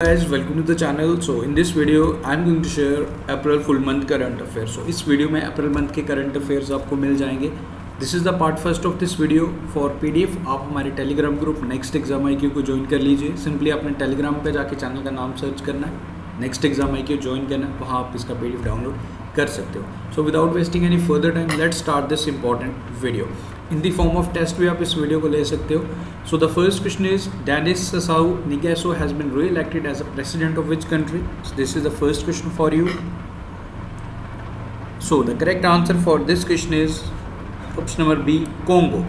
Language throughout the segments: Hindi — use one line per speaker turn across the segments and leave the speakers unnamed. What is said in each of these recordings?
guys, welcome to the channel. So, in this video, i'm going to share April full month current affair so इस वीडियो में अप्रैल मंथ के करंट अफेयर्स आपको मिल जाएँगे. This is the part first of this video for PDF आप हमारे Telegram group next exam I को ज्वाइन कर लीजिए. सिंपली अपने टेलीग्राम पे जाके चैनल का नाम सर्च करना है. Next exam I Q join करना है. वहाँ आप इसका पी डाउनलोड कर सकते हो. So without wasting any further time let start this important video in the form of test भी आप इस वीडियो को ले सकते हो। So the first question is Denis Sassou Nguesso has been reelected as a president of which country this is the first question for you so the correct answer for this question is option number B Congo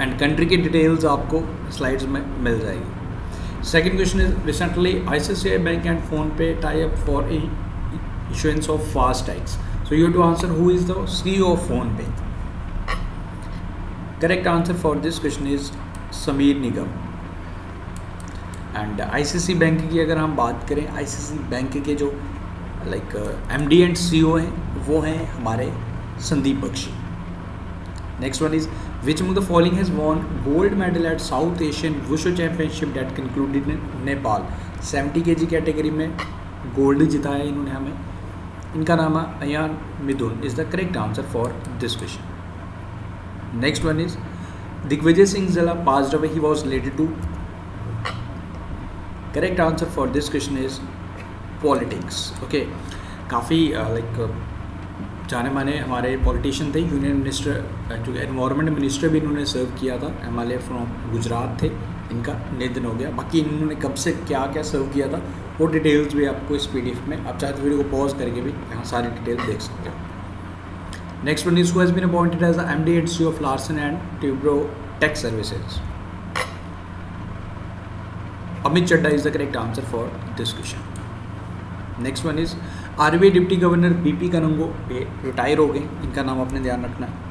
and country की डिटेल्स आपको स्लाइड्स में मिल जाएगी। Second question is recently I C C bank and PhonePe tie up for issuance of fast tags so, you have to answer who is the ceo of phone correct answer for this question is Sameer Nigam and ICC bank की अगर हम बात करें आईसीसी बैंक के जो like M D and C O हैं, वो हैं हमारे Sandeep Bakhshi. Next one is which among the following has won gold medal at South Asian wushu championship that concluded in Nepal seventy K G category में गोल्ड जिताया इन्होंने हमें। इनका नाम है Ayan Mithun is the correct answer for this question next one is, Digvijay Singh Zala passed away. He was related to. Correct answer for this question is politics. Okay. काफ़ी लाइक जाने माने हमारे पॉलिटिशियन थे यूनियन मिनिस्टर जो एनवायरनमेंट मिनिस्टर भी इन्होंने सर्व किया था एम एल फ्रॉम गुजरात थे, इनका निधन हो गया। बाकी इन्होंने कब से क्या क्या सर्व किया था, वो डिटेल्स भी आपको इस पी में, आप चाहे तो वीडियो को पॉज करके भी यहाँ सारी डिटेल देख सकते हो। Next one is who has been appointed as the MD and CEO of Larsen and Toubro Tech Services. Amit Chadda is the correct answer for this question. Next one is RBI deputy governor B P Kanungo ये रिटायर हो गए इनका नाम अपने ध्यान रखना है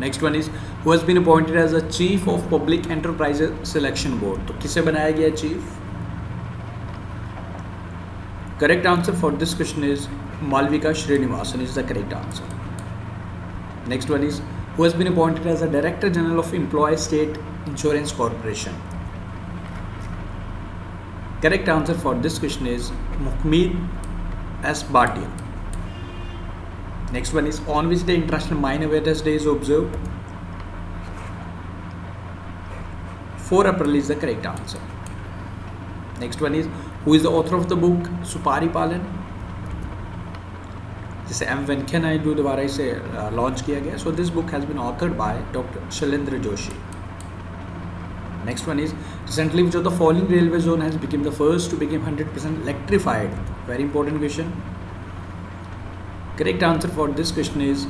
next one is who has been appointed as a chief of public enterprises selection board तो किसे बनाया गया chief Correct answer for this question is Malvika Srinivasan is the correct answer. Next one is who has been appointed as the Director General of Employee State Insurance Corporation. Correct answer for this question is Mukhmid S. Bhatia. Next one is on which day International Mine Awareness Day is observed. 4 April is the correct answer. Next one is who is the author of the book Supari Palan? जिसे एम वेंकैया नायडू द्वारा इसे लॉन्च किया गया so this book has been authored by doctor Shailendra Joshi next one is recently जो the following railway zone has become the first to become hundred percent electrified very important question correct answer for this question is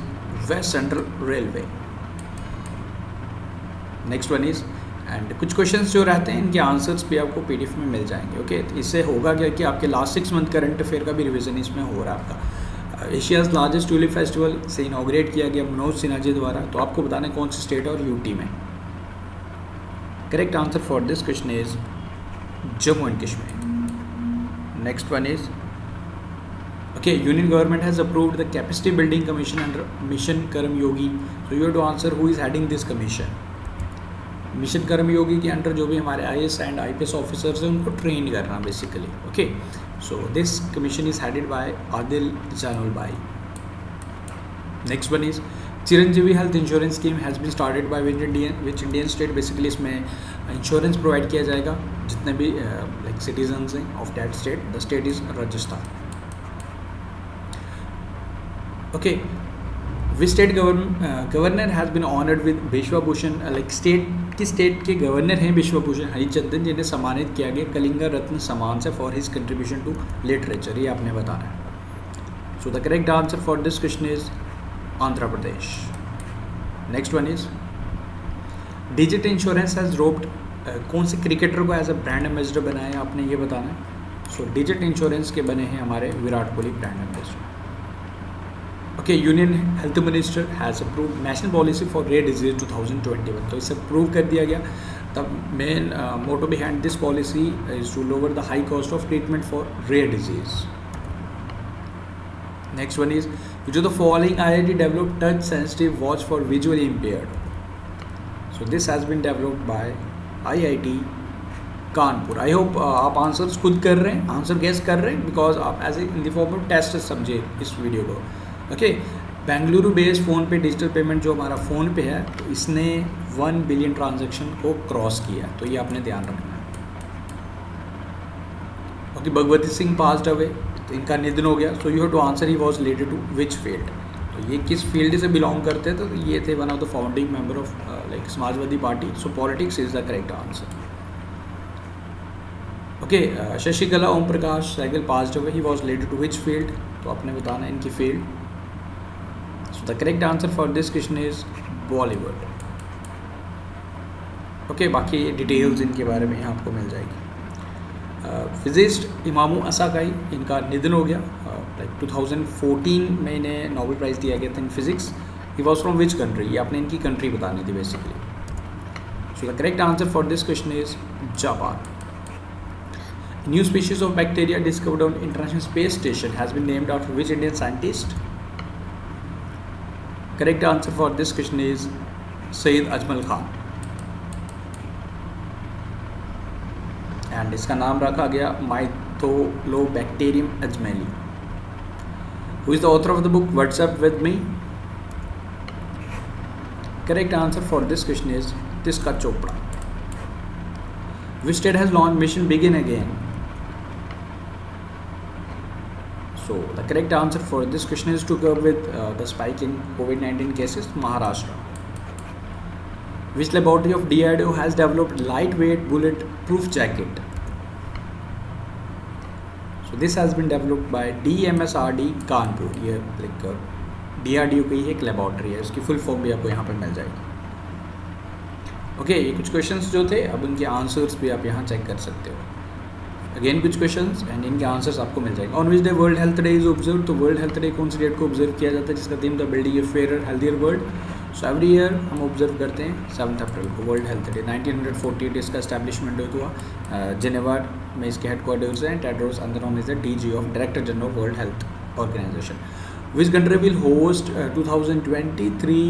west central railway next one is and कुछ क्वेश्चंस जो रहते हैं, इनके आंसर्स भी आपको पीडीएफ में मिल जाएँगे ओके okay? इससे होगा क्या कि आपके last six month current affair का भी रिवीजन इसमें हो रहा है आपका। एशियाज़ लार्जेस्ट ट्यूलिप फेस्टिवल से इनाग्रेट किया गया मनोज सिन्हा जी द्वारा तो आपको बताना कौन सी स्टेट और यूटी में। Correct answer for this question is Jammu and Kashmir next one is okay union government has approved the capacity building commission under mission Karma Yogi so you to answer who is heading this commission mission Karma Yogi के अंडर जो भी हमारे I S and I P S officers हैं, उनको ट्रेन करना basically okay so this commission is headed by Adil Janul Bhai. Next one is Chiranjeevi health insurance scheme has been started by which Indian which Indian state basically इसमें इंश्योरेंस प्रोवाइड किया जाएगा, जितने भी लाइक सिटीजन्स हैं of that state the state is Rajasthan okay which state governor has been honoured with Vishwabhushan like state की स्टेट के गवर्नर हैं विश्वभूषण हरिचंदन जिन्हें सम्मानित किया गया कलिंगा रत्न सम्मान से for his contribution to literature ये आपने बताना है। So the correct answer for this question is Andhra Pradesh next one is Digit insurance has roped कौन से क्रिकेटर को एज अ ब्रांड एम्बेसडर बनाया आपने ये बताना है। सो डिजिट इंश्योरेंस के बने हैं हमारे Virat Kohli brand ambassador okay union health minister has approve national policy for rare disease 2021 तो इसे अप्रूव कर दिया गया। The main motto behind this policy is to lower the high cost of treatment for rare disease next one is जो the following I I T develop touch sensitive watch for visually impaired so this has been developed by IIT Kanpur I hope आप आंसर्स खुद कर रहे हैं आंसर गेस कर रहे हैं बिकॉज़ आप as in the form of test समझे इस वीडियो को। Okay Bengaluru based PhonePe digital payment जो हमारा फ़ोन पे है तो इसने वन बिलियन ट्रांजेक्शन को क्रॉस किया तो ये आपने ध्यान रखना है। Okay Bhagwati Singh passed away तो इनका निधन हो गया। So you have to answer he was related to which field तो ये किस फ़ील्ड से बिलोंग करते हैं? तो ये थे one of the founding member of like Samajwadi Party. So politics is the correct answer okay Shashikala Om Prakash Saigal passed away he was related to which field तो आपने बताना इनकी field the correct answer for this question is Bollywood okay बाकी डिटेल्स इनके बारे में आपको मिल जाएगी। फिजिस्ट इमामू असाकाई इनका निधन हो गया। लाइक uh, like 2014 में इन्हें नोबेल प्राइज़ दिया गया था in physics he was from which country ये आपने इनकी कंट्री बतानी थी basically so the correct answer for this question is Japan new species of bacteria discovered on international space station has been named after which Indian scientist correct answer for this question is Syed Ajmal Khan and इसका नाम रखा गया Methylobacterium ajmalii who is the author of the book what's up with me correct answer for this question is Tisca Chopra which state has launch mission begin again So the correct answer for this question is to go with uh, the spike in COVID-19 cases, Maharashtra. Which laboratory of DRDO has developed lightweight bullet-proof jacket? So this has been developed by DMSRD Kanpur. ये like DRDO की एक लेबॉर्ट्री है इसकी फुल फॉर्म भी आपको यहाँ पर मिल जाएगी ओके okay, ये कुछ क्वेश्चंस जो थे अब उनके आंसर्स भी आप यहाँ चेक कर सकते हो अगेन कुछ क्वेश्चन एंड इनके आंसर्स आपको मिल जाएँगे। On which day world health day is observe तो वर्ल्ड हेल्थ डे कौन सी डेट को ऑब्ज़र्व किया जाता है, जिसका theme the building a fair healthier world so every year हम ऑब्ज़र्व करते हैं सेवन्थ अप्रैल को world health day nineteen hundred forty eight इसका स्टैब्लिशमेंट हुआ। जेनेवा में इसके हेड क्वार्टर्स हैं टेड्रोस अंदर is the D G of director general world health organisation which country will host two thousand twenty three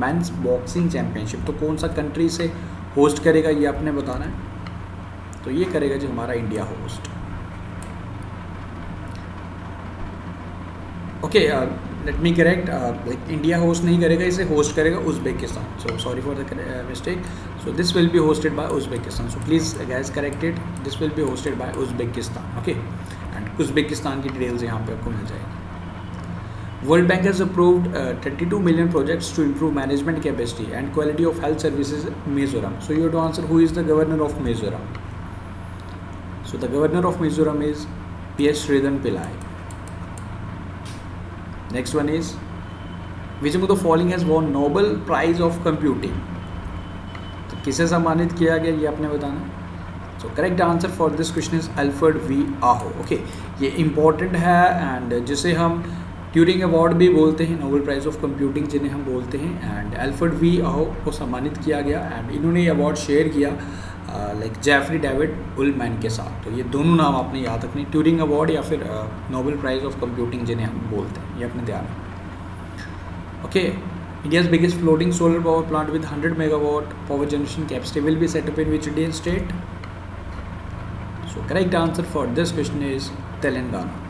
men's boxing championship तो कौन सा कंट्री से होस्ट करेगा, ये आपने बताना है। तो ये करेगा जी हमारा India host okay let me correct like India host नहीं करेगा इसे होस्ट करेगा Uzbekistan so sorry for the mistake so this will be hosted by Uzbekistan so please guess corrected this will be hosted by Uzbekistan okay and Uzbekistan की डिटेल्स यहाँ पे आपको मिल जाएगी Bank has approved uh, 32 million projects to improve management capacity and quality of health services in Mizoram. So you have to answer who is the governor of Mizoram. So the governor of Mizoram is P.S. Sridhan Pillai. Next one is which of the following has won Nobel Prize of Computing? तो किसे सम्मानित किया गया ये आपने बताना so correct answer for this question is Alfred V Aho okay ये इंपॉर्टेंट है एंड जिसे हम ट्यूरिंग अवार्ड भी बोलते हैं नोबल प्राइज़ ऑफ़ कंप्यूटिंग जिन्हें हम बोलते हैं एंड एल्फर्ड वी आहो को सम्मानित किया गया एंड इन्होंने ये अवार्ड शेयर किया लाइक जेफरी डेविड उलमैन के साथ। तो ये दोनों नाम आपने याद रखने ट्यूरिंग अवार्ड या फिर नोबल प्राइज़ ऑफ़ कंप्यूटिंग जिन्हें हम बोलते हैं, ये अपने ध्यान में okay India's biggest floating solar power plant with 100 megawatt power generation capacity will be set up in which Indian state so correct answer for this question is Telangana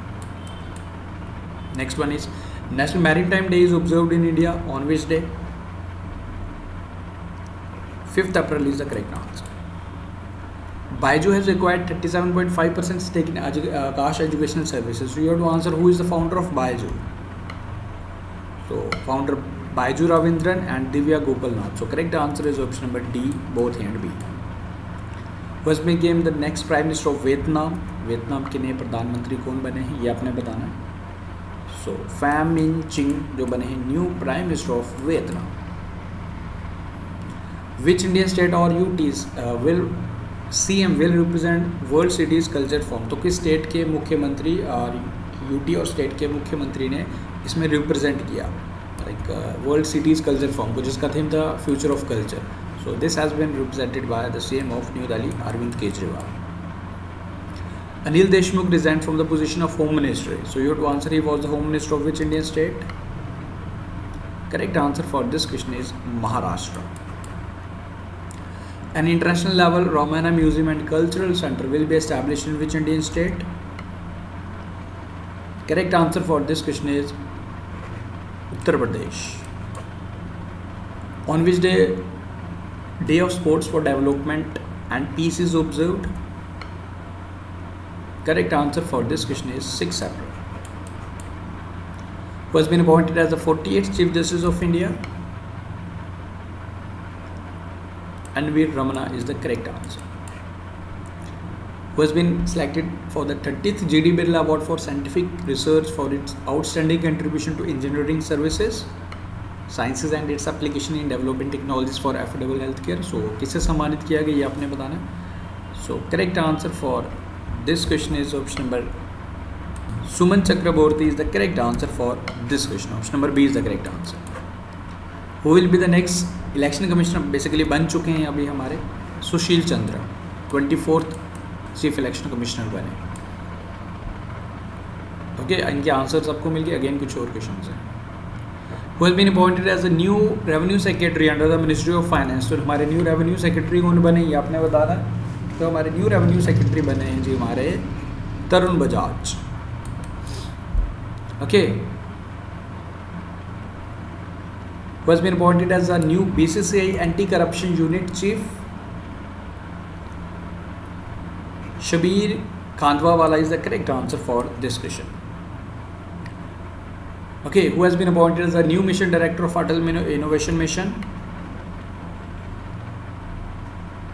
next one is national maritime day is observed in india on which day 5th april is the correct answer Baiju has acquired 37.5% stake in Akash Educational Services. So you have to answer who is the founder of Baiju. So founder Baiju Ravindran and Divya Gopalnath. So correct answer is option number D, both A and B. Was became the next Prime Minister of Vietnam. Vietnam के नए प्रधानमंत्री कौन बने हैं ये आपने बताना है सो फैम मिन चिंग जो बने हैं new prime minister of Vietnam which Indian state और UTs will C M will represent world cities culture forum तो किस स्टेट के मुख्यमंत्री और यूटी और स्टेट के मुख्यमंत्री ने इसमें रिप्रेजेंट किया? Like world cities culture forum को जिसका थीम था future of culture so this has been represented by the C M of new Delhi Arvind Kejriwal Anil Deshmukh resigned from the position of Home Minister. So you have to answer he was the Home Minister of which Indian state? Correct answer for this question is Maharashtra. An international level Romana Museum and Cultural Center will be established in which Indian state? Correct answer for this question is Uttar Pradesh. On which day Day of Sports for Development and Peace is observed? Correct answer for this question is 6 April. Who has been appointed as the 48th Chief Justice of India? Anvir Ramana is the correct answer. Who has been selected for the 30th GD Birla Award for Scientific Research for its outstanding contribution to engineering services, sciences and its application in developing technologies for affordable healthcare. So किसे सम्मानित किया गया ये आपने बताना So correct answer for this question is option number, Suman Chakraborty is the correct answer for this question. Option number B is the correct answer. Who will be the next election commissioner basically बन चुके हैं अभी हमारे Sushil Chandra twenty fourth chief election commissioner बने। ओके इनके आंसर सबको मिल गए। अगेन कुछ और क्वेश्चन हैं। Who has been appointed as a new revenue secretary under the ministry of finance तो हमारे न्यू रेवेन्यू सेक्रेटरी कौन बने? ये आपने बताना तो हमारे न्यू रेवेन्यू सेक्रेटरी बने हैं जी हमारे Tarun Bajaj. Okay was been appointed as a new BCCI anti corruption unit chief Shabir Khandwawala is the correct answer for this question okay who has been appointed as a new mission director of Atal innovation mission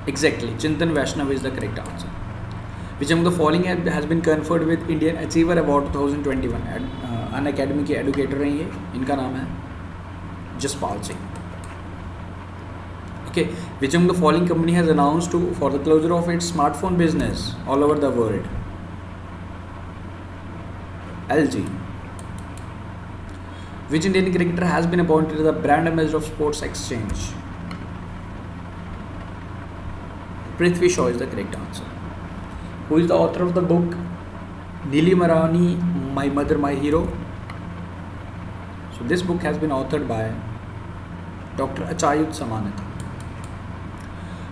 Exactly, Chintan Vaishnav is the correct answer. Which among the following has been conferred with Indian Achiever Award 2021? Uh, Unacademy के एडुकेटर हैं ये इनका नाम है Jaspal Singh. Okay, which among the following company has announced to for the closure of its smartphone business all over the world? LG. Which Indian cricketer has been appointed as the brand ambassador of Sports Exchange? Prithvi Shaw is the correct answer. Who is the author of the book Nili Marani, My Mother, My Hero? So this book has been authored by Dr. Achayut Samanatha.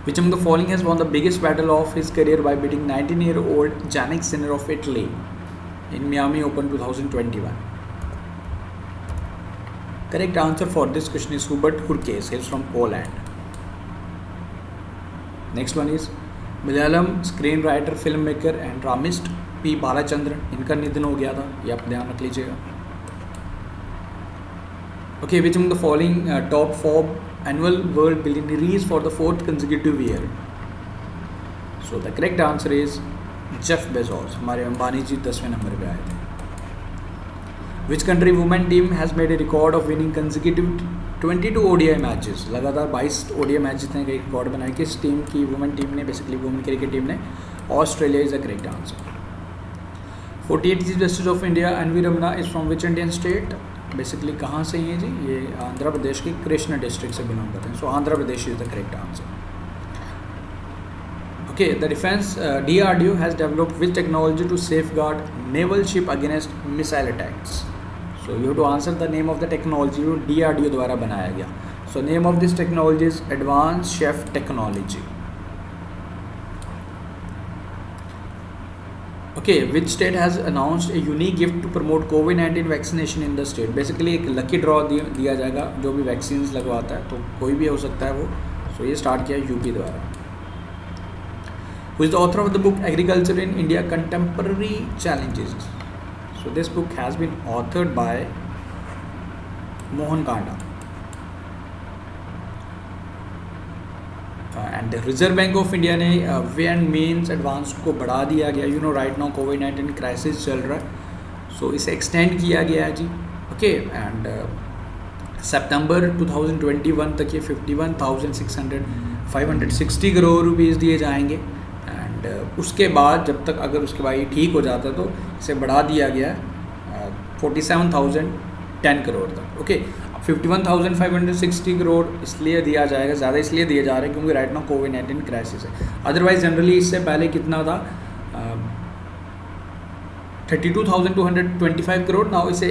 Which among the following has won the biggest battle of his career by beating 19-year-old Jannik Sinner of Italy in Miami Open 2021? Correct answer for this question is Hubert Hurkacz, hails from Poland. Next one is Malayalam screen writer film maker and dramatist P Balachandran इनका निधन हो गया था, ये आप ध्यान रख लीजिएगा। Okay which the following top for annual world billionaires for the fourth consecutive year so the correct answer is Jeff Bezos हमारे अंबानी जी दसवें नंबर पर आए थे। Which country women team has made a record of winning consecutive consecutive 22 ODI matches लगातार 22 ODI मैचेस ने एक रिकॉर्ड बनाया किस टीम की वुमेन टीम ने बेसिकली वुमेन क्रिकेट टीम ने Australia is a correct answer 48 chief justice of India N V Ramana is from which Indian state basically कहाँ से हैं जी? ये आंध्र प्रदेश के कृष्ण डिस्ट्रिक्ट से बिलोंग करते हैं। So Andhra Pradesh is the correct answer okay the defense uh, drdo has developed which technology to safeguard naval ship against against missile so so you to answer the name of the technology जो डी आर डी ओ द्वारा बनाया गया। So name of this technology is advance chaff technology okay which state has announced a unique gift to promote covid nineteen vaccination in the state basically एक लकी ड्रॉ दिया जाएगा जो भी वैक्सीन लगवाता है तो कोई भी हो सकता है वो। सो so, ये स्टार्ट किया यूपी द्वारा। Who is the author of the book agriculture in India contemporary challenges so this book has been authored by mohan kanda. And reserve bank of India ने वे एंड मीन्स एडवांस को बढ़ा दिया गया। You know right now covid nineteen crisis चल रहा है। सो इसे एक्सटेंड किया गया है जी। ओके एंड सितंबर 2021 तक ये 51,600 560 करोड़ रुपीज़ दिए जाएँगे। एंड uh, उसके बाद जब तक अगर उसके बाद ये ठीक हो जाता है तो इसे बढ़ा दिया गया forty seven thousand ten crore तक okay fifty one thousand five hundred sixty crore इसलिए दिया जाएगा ज़्यादा इसलिए दिया जा रहा है क्योंकि right now covid nineteen crisis है। अदरवाइज़ जनरली इससे पहले कितना था? Thirty two thousand two hundred twenty five crore now इसे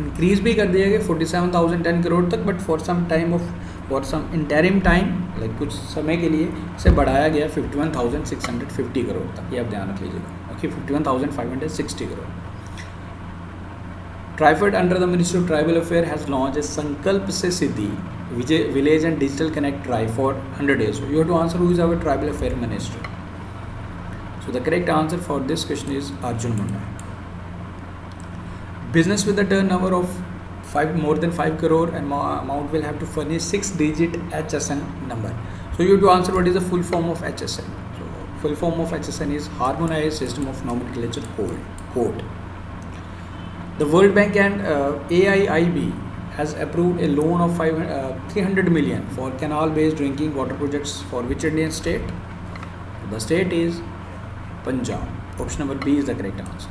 इंक्रीज भी कर दिया गया forty seven thousand ten crore तक but for some time of for some interim time like कुछ समय के लिए इसे बढ़ाया गया fifty one thousand six hundred fifty crore तक। ये आप ध्यान रख लीजिएगा। Okay fifty one thousand five hundred sixty crore TRIFED under the ministry of tribal affair has launch a Sankalp se Siddhi, Vijay village and digital connect drive for hundred days you have to answer who is our tribal affair minister so the correct answer for this question is Arjun Munda business with a turnover of 5 more than 5 crore and amount will have to furnish 6 digit HSN number. So you have to answer what is the full form of HSN. So full form of HSN is Harmonized System of Nomenclature Code. Code. The World Bank and uh, AIIB has approved a loan of 5, uh, 300 million for canal-based drinking water projects for which Indian state? The state is Punjab. Option number B is the correct answer.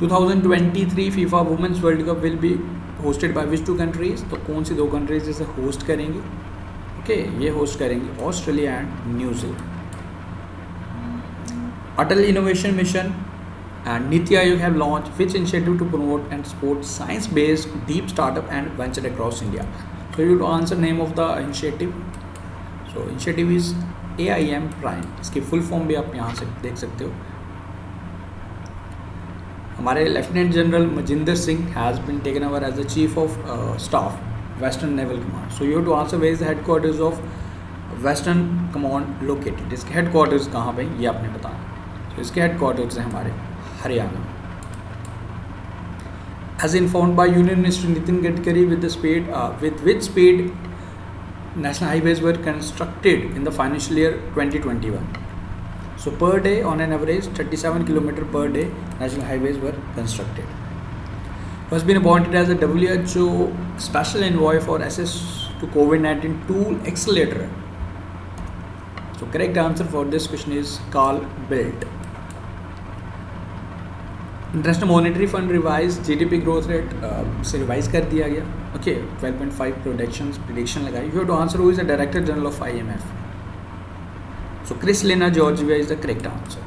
2023 FIFA women's world cup will be hosted by which two countries तो कौन सी दो कंट्रीज़ इसे होस्ट करेंगे? ओके okay, ये होस्ट करेंगे Australia and New Zealand Atal innovation mission and NITI Aayog have launch which initiative to promote and support science based deep startup and venture across India so you to answer name of the initiative so initiative is A I M prime इसकी फुल फॉर्म भी आप यहाँ से देख सकते हो। हमारे lieutenant general Majinder Singh has been taken over as the chief of staff western naval command so you to answer where's the headquarters of western command located इसके हेडक्वार्टर्स कहाँ पे? ये आपने बताया। तो इसके हेडक्वार्टर्स हैं हमारे Haryana as inform by union minister Nitin Gadkari with the speed with with speed national national highways were constructed in the financial year 2021 So per day, on an average, 37 km per day, national highways were constructed. He has been appointed as a WHO special envoy for access to COVID-19 tool accelerator. So correct answer for this question is Carl Bildt. International monetary fund revise GDP growth rate से रिवाइज कर दिया गया ओके 12.5 प्रोडक्शन प्रिडिक्शन लगाई you have to answer who is the director general of IMF So, Chris Lena, Georgia is the correct answer.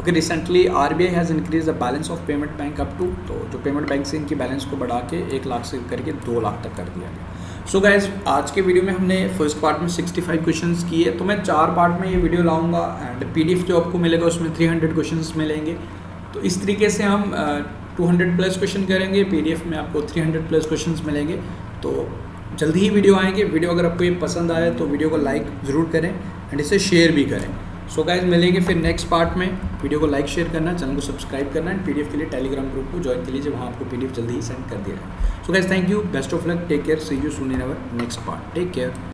Okay recently R B I has increase the balance of payment bank up to तो जो पेमेंट बैंक से इनकी बैलेंस को बढ़ा के एक लाख से करके दो लाख तक कर दिया गया। सो गैस आज के वीडियो में हमने फ़र्स्ट पार्ट में 65 क्वेश्चंस किए तो मैं चार पार्ट में ये वीडियो लाऊँगा एंड पीडीएफ जो आपको मिलेगा उसमें 300 क्वेश्चंस मिलेंगे। तो इस तरीके से हम टू हंड्रेड प्लस क्वेश्चन करेंगे पी में आपको थ्री हंड्रेड प्लस क्वेश्चन मिलेंगे। तो जल्दी ही वीडियो आएँगे। वीडियो अगर आपको ये पसंद आए तो वीडियो को लाइक ज़रूर करें। एंड इसे शेयर भी करें। सो so गाइज़ मिलेंगे फिर नेक्स्ट पार्ट में। वीडियो को लाइक शेयर करना चैनल को सब्सक्राइब करना एंड पीडीएफ के लिए टेलीग्राम ग्रुप को ज्वाइन कर लीजिए। वहाँ आपको पीडीएफ जल्दी ही सेंड कर दिया है so guys thank you best of luck take care see you soon in our next part take care